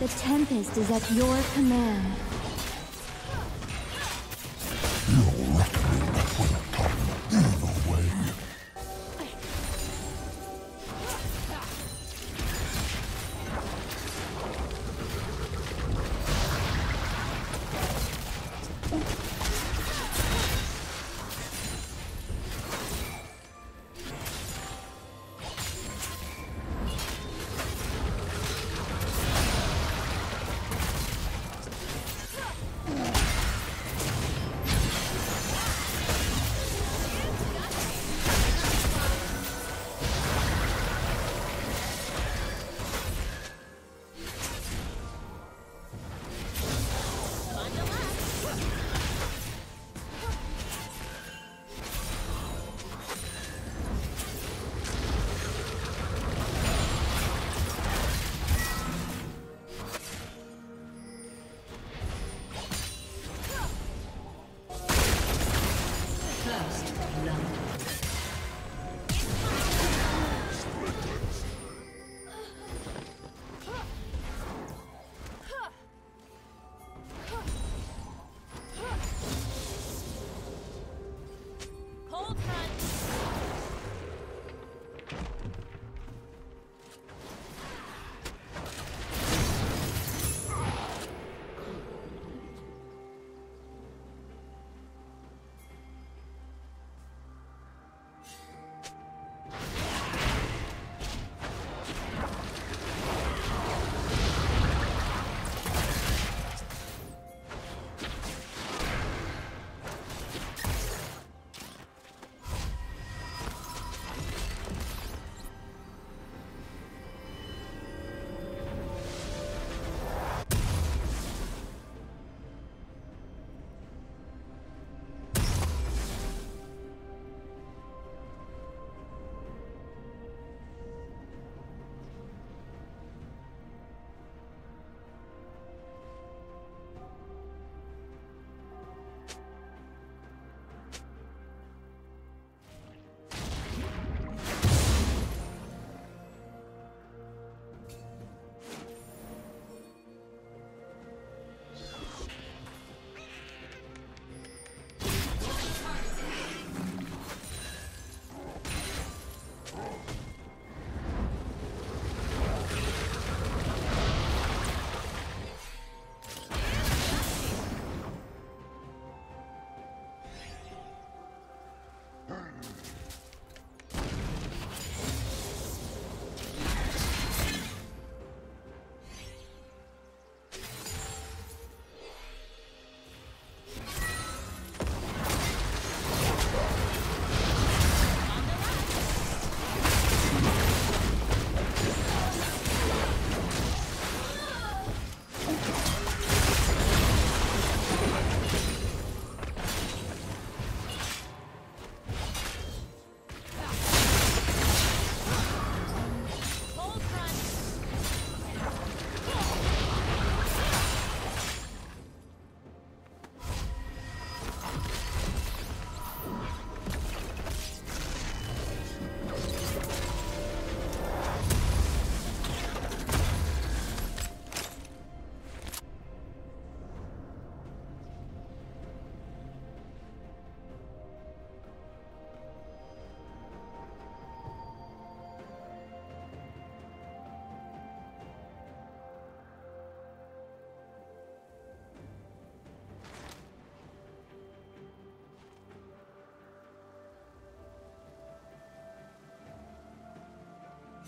The Tempest is at your command.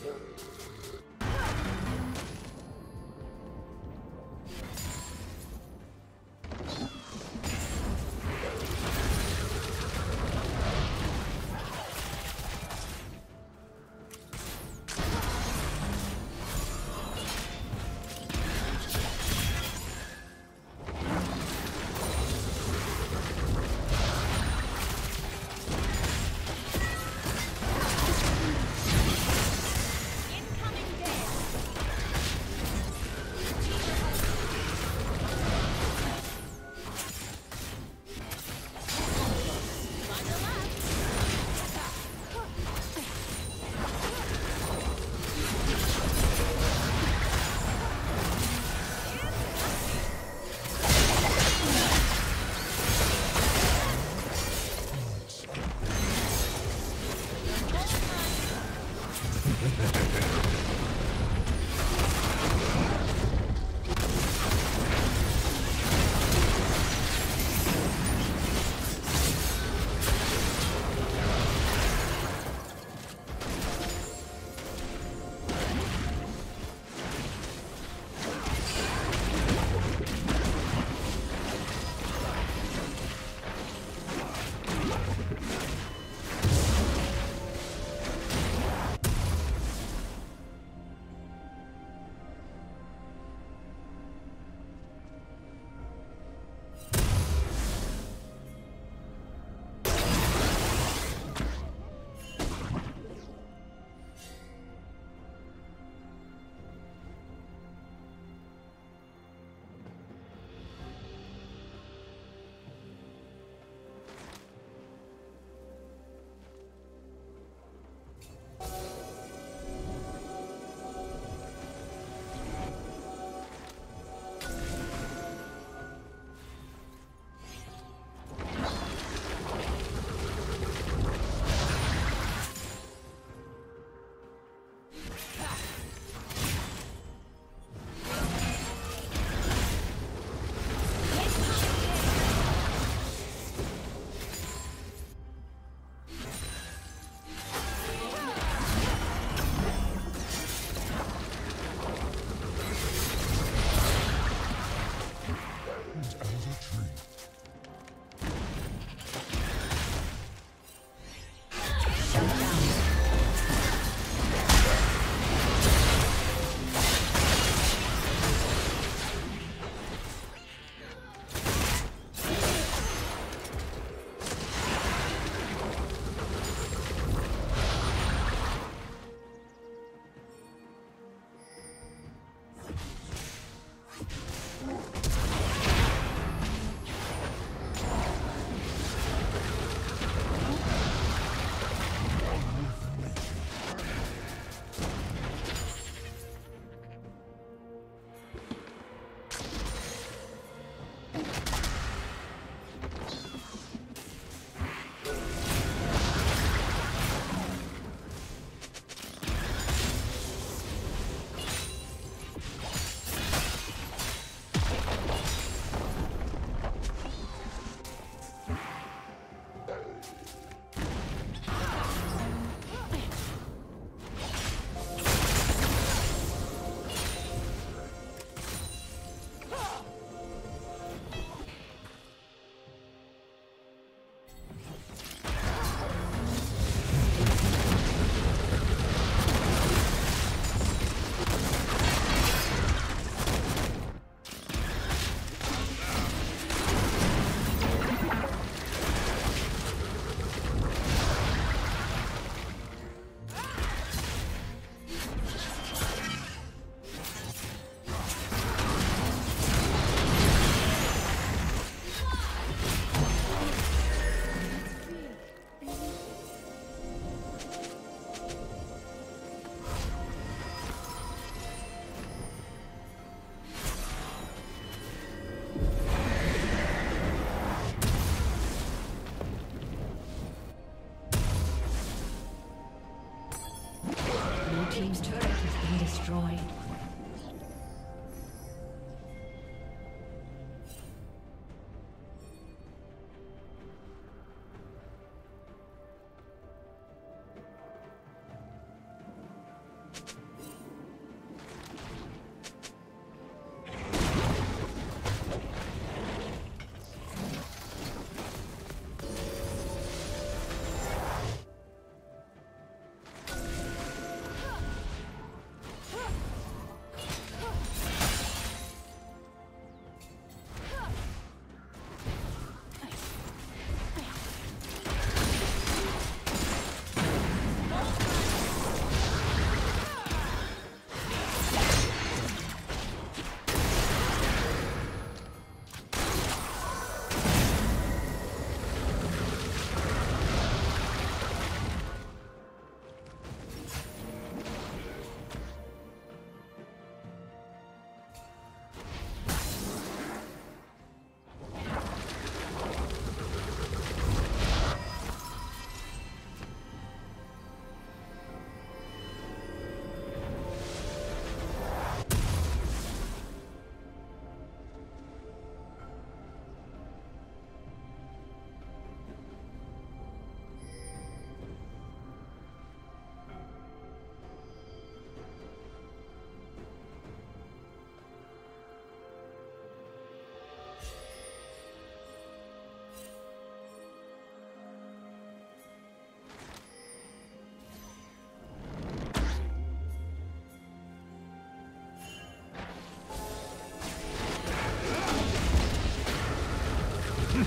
Sure.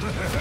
Ha ha ha!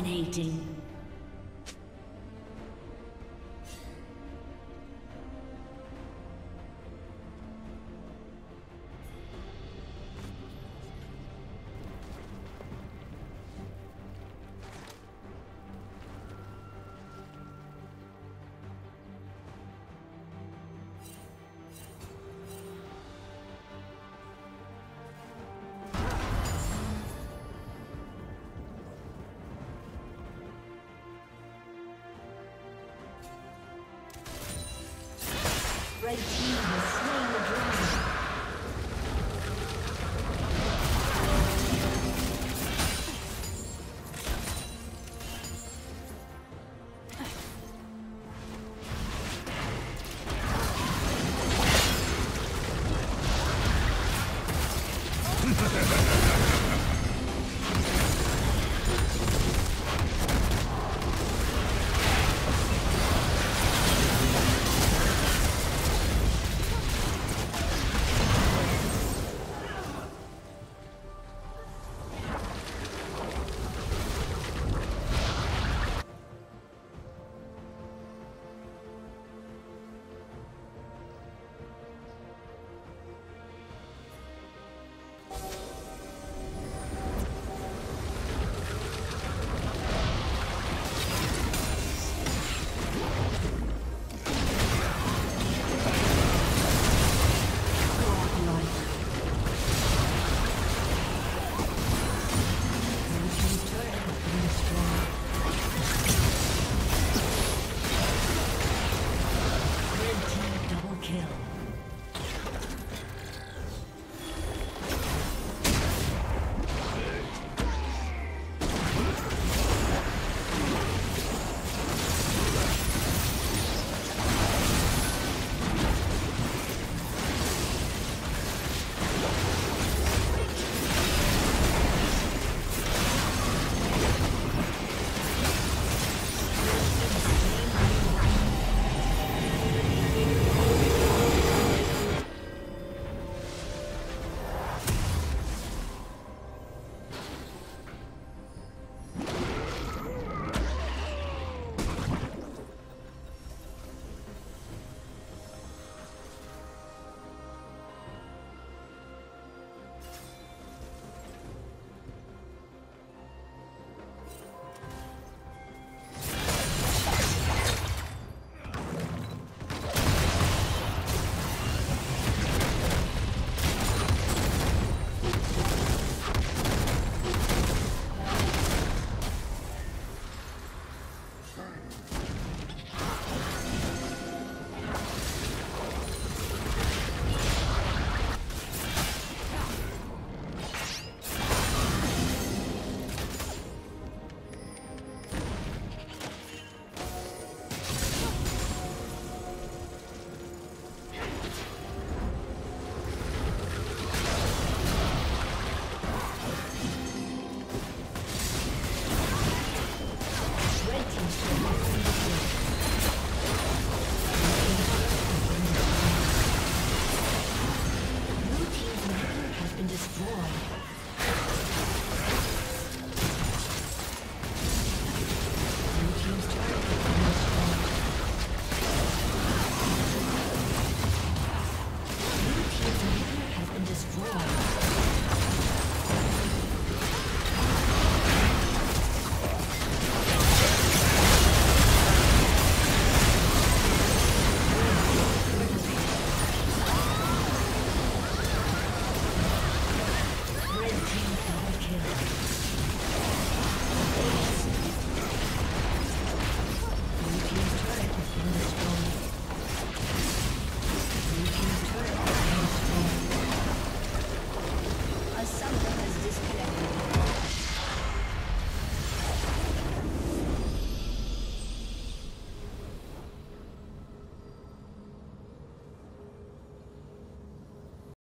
Dominating. Red team